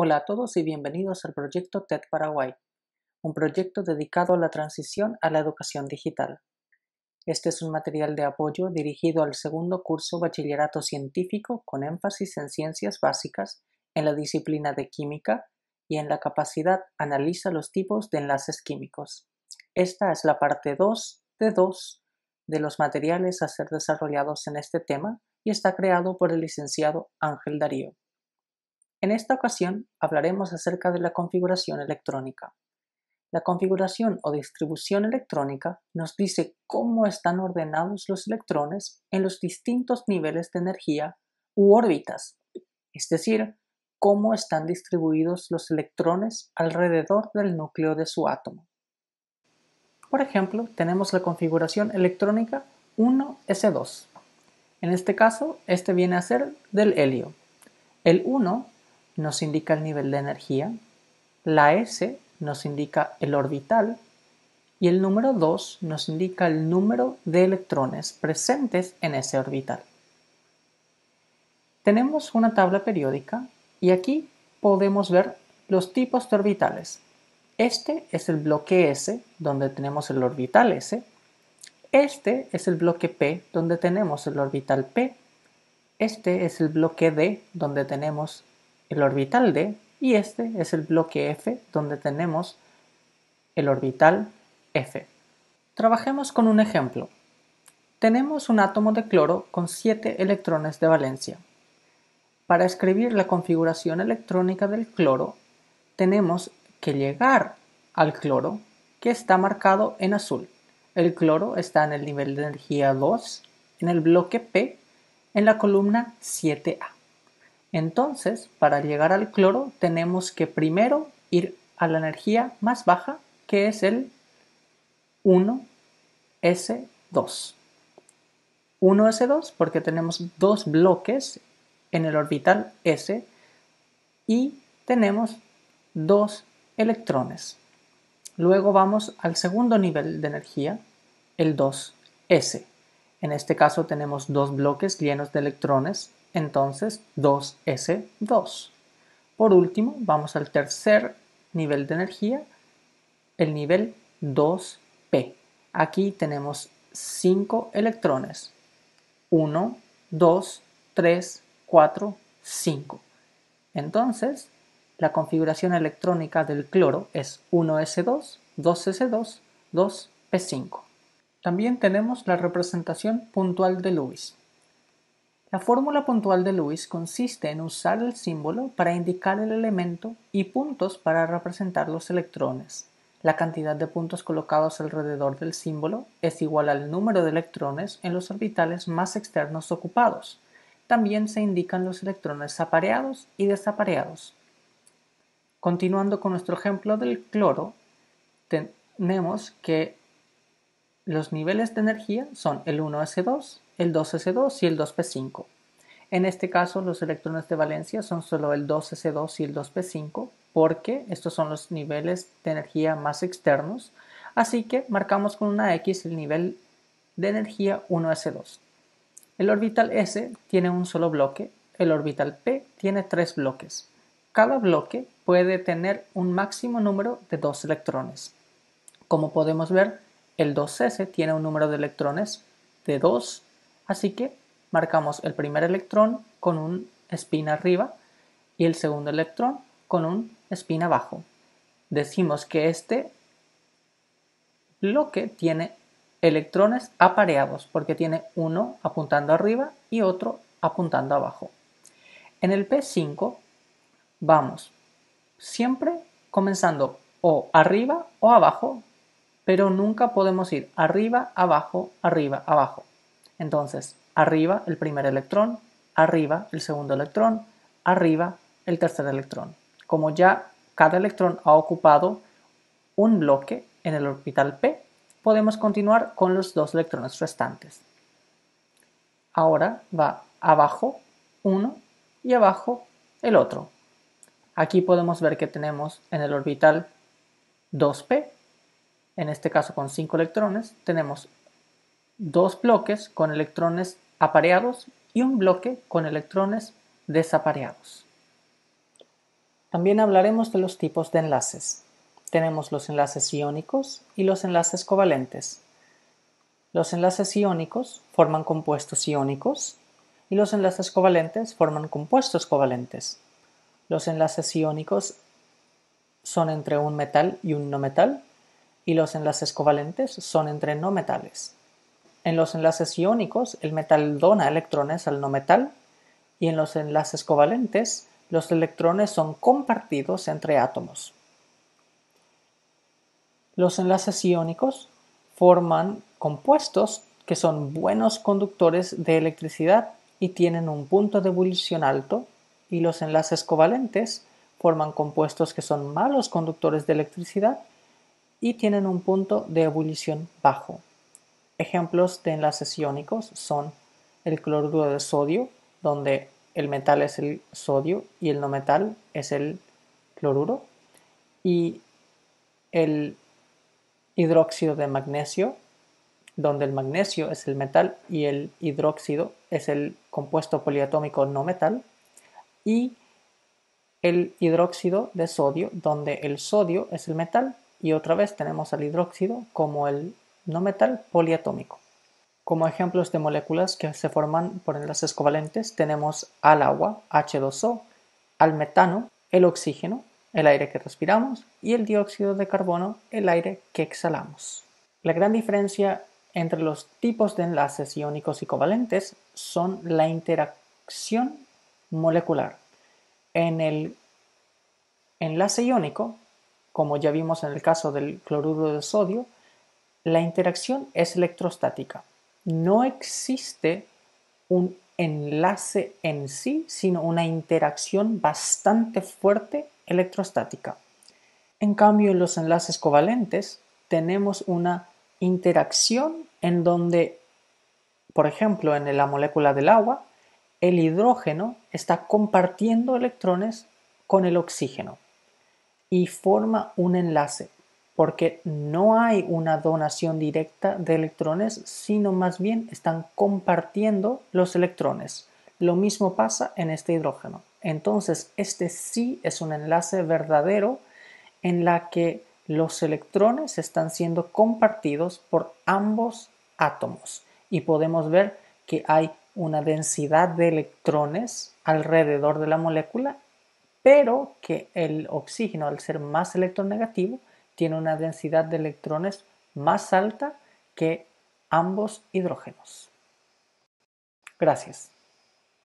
Hola a todos y bienvenidos al proyecto TED Paraguay, un proyecto dedicado a la transición a la educación digital. Este es un material de apoyo dirigido al segundo curso Bachillerato Científico con énfasis en ciencias básicas en la disciplina de química y en la capacidad analiza los tipos de enlaces químicos. Esta es la parte 2 de 2 de los materiales a ser desarrollados en este tema y está creado por el licenciado Ángel Darío. En esta ocasión hablaremos acerca de la configuración electrónica. La configuración o distribución electrónica nos dice cómo están ordenados los electrones en los distintos niveles de energía u órbitas, es decir, cómo están distribuidos los electrones alrededor del núcleo de su átomo. Por ejemplo, tenemos la configuración electrónica 1s2. En este caso, este viene a ser del helio. El 1 nos indica el nivel de energía, la S nos indica el orbital y el número 2 nos indica el número de electrones presentes en ese orbital. Tenemos una tabla periódica y aquí podemos ver los tipos de orbitales. Este es el bloque S, donde tenemos el orbital S. Este es el bloque P, donde tenemos el orbital P. Este es el bloque D, donde tenemos el orbital D. Y este es el bloque F, donde tenemos el orbital F. Trabajemos con un ejemplo. Tenemos un átomo de cloro con 7 electrones de valencia. Para escribir la configuración electrónica del cloro, tenemos que llegar al cloro que está marcado en azul. El cloro está en el nivel de energía 2 en el bloque P en la columna 7A. Entonces, para llegar al cloro tenemos que primero ir a la energía más baja que es el 1s2. 1s2 porque tenemos dos bloques en el orbital s y tenemos dos electrones. Luego vamos al segundo nivel de energía, el 2s. En este caso tenemos dos bloques llenos de electrones, entonces 2s2. Por último, vamos al tercer nivel de energía, el nivel 2p. Aquí tenemos 5 electrones. 1, 2, 3, 4, 5. Entonces, la configuración electrónica del cloro es 1s2, 2s2, 2p5. También tenemos la representación puntual de Lewis. La fórmula puntual de Lewis consiste en usar el símbolo para indicar el elemento y puntos para representar los electrones. La cantidad de puntos colocados alrededor del símbolo es igual al número de electrones en los orbitales más externos ocupados. También se indican los electrones apareados y desapareados. Continuando con nuestro ejemplo del cloro, tenemos que los niveles de energía son el 1s2, el 2s2 y el 2p5. En este caso, los electrones de valencia son solo el 2s2 y el 2p5 porque estos son los niveles de energía más externos, así que marcamos con una X el nivel de energía 1s2. El orbital S tiene un solo bloque, el orbital P tiene tres bloques. Cada bloque puede tener un máximo número de dos electrones. Como podemos ver, el 2s tiene un número de electrones de 2, así que marcamos el primer electrón con un spin arriba y el segundo electrón con un spin abajo. Decimos que este bloque tiene electrones apareados porque tiene uno apuntando arriba y otro apuntando abajo. En el P5 vamos siempre comenzando o arriba o abajo, pero nunca podemos ir arriba, abajo, arriba, abajo. Entonces, arriba el primer electrón, arriba el segundo electrón, arriba el tercer electrón. Como ya cada electrón ha ocupado un bloque en el orbital P, podemos continuar con los dos electrones restantes. Ahora va abajo uno y abajo el otro. Aquí podemos ver que tenemos en el orbital 2p, en este caso con 5 electrones, tenemos dos bloques con electrones apareados y un bloque con electrones desapareados. También hablaremos de los tipos de enlaces. Tenemos los enlaces iónicos y los enlaces covalentes. Los enlaces iónicos forman compuestos iónicos y los enlaces covalentes forman compuestos covalentes. Los enlaces iónicos son entre un metal y un no metal y los enlaces covalentes son entre no metales. En los enlaces iónicos el metal dona electrones al no metal y en los enlaces covalentes los electrones son compartidos entre átomos. Los enlaces iónicos forman compuestos que son buenos conductores de electricidad y tienen un punto de ebullición alto y los enlaces covalentes forman compuestos que son malos conductores de electricidad y tienen un punto de ebullición bajo. Ejemplos de enlaces iónicos son el cloruro de sodio, donde el metal es el sodio y el no metal es el cloruro, y el hidróxido de magnesio, donde el magnesio es el metal y el hidróxido es el compuesto poliatómico no metal, y el hidróxido de sodio, donde el sodio es el metal y otra vez tenemos al hidróxido como el no metal poliatómico. Como ejemplos de moléculas que se forman por enlaces covalentes tenemos al agua, H2O, al metano, el oxígeno, el aire que respiramos, y el dióxido de carbono, el aire que exhalamos. La gran diferencia entre los tipos de enlaces iónicos y covalentes son la interacción molecular. En el enlace iónico, como ya vimos en el caso del cloruro de sodio, la interacción es electrostática no existe un enlace en sí, sino una interacción bastante fuerte electrostática. En cambio, en los enlaces covalentes tenemos una interacción en donde, por ejemplo, en la molécula del agua, el hidrógeno está compartiendo electrones con el oxígeno y forma un enlace porque no hay una donación directa de electrones, sino más bien están compartiendo los electrones. Lo mismo pasa en este hidrógeno. Entonces, este sí es un enlace verdadero en la que los electrones están siendo compartidos por ambos átomos y podemos ver que hay una densidad de electrones alrededor de la molécula, pero que el oxígeno, al ser más electronegativo, tiene una densidad de electrones más alta que ambos hidrógenos. Gracias.